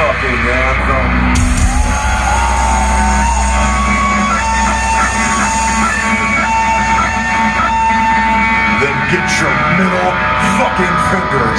fucking anthem. Then get your middle fucking fingers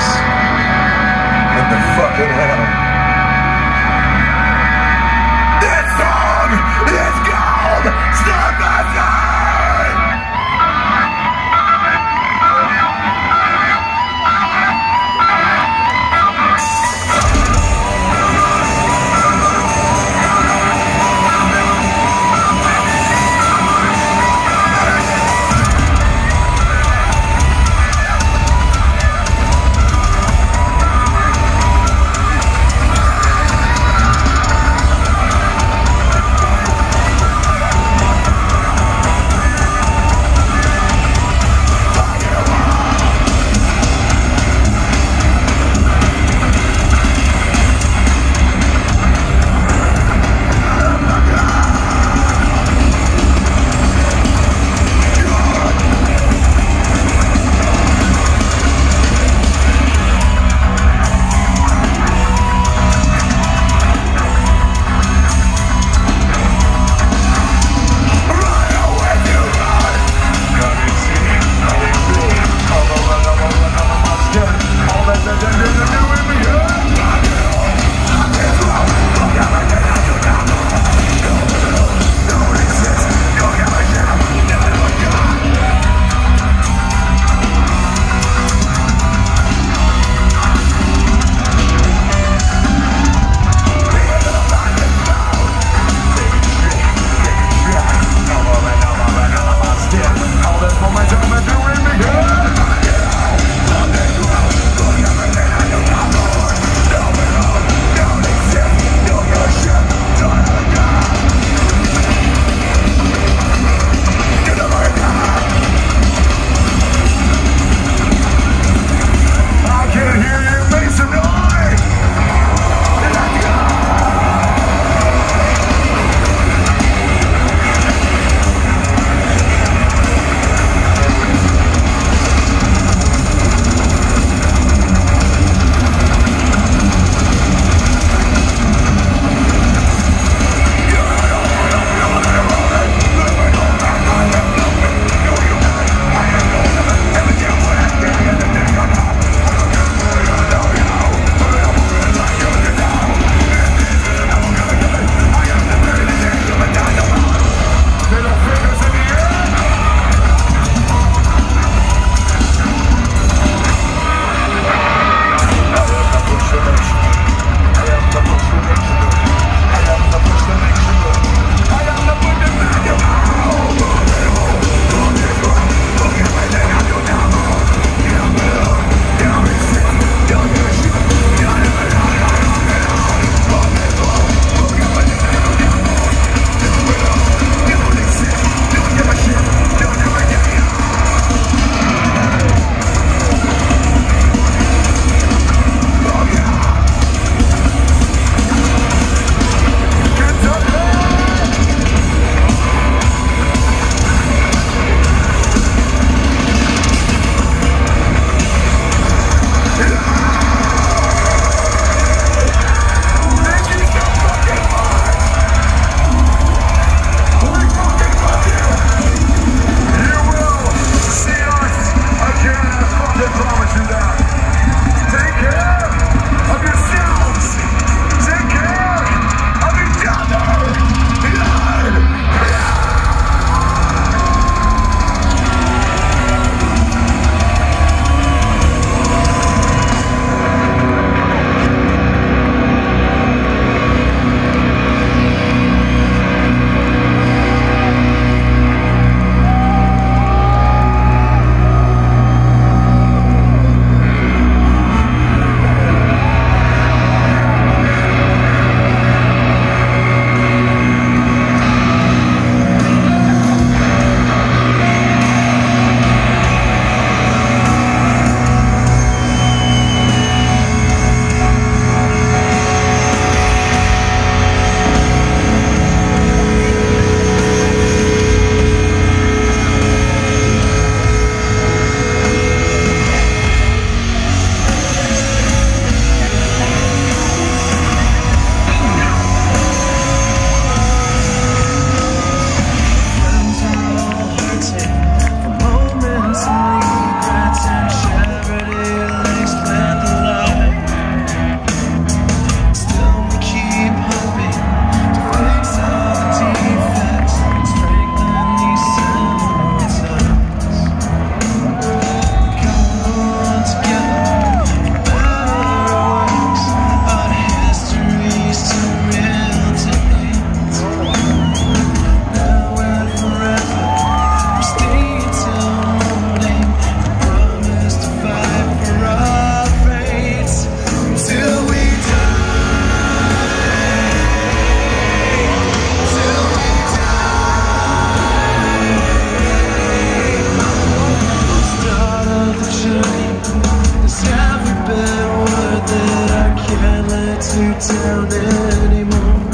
town anymore.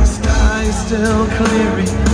The sky is still clearing.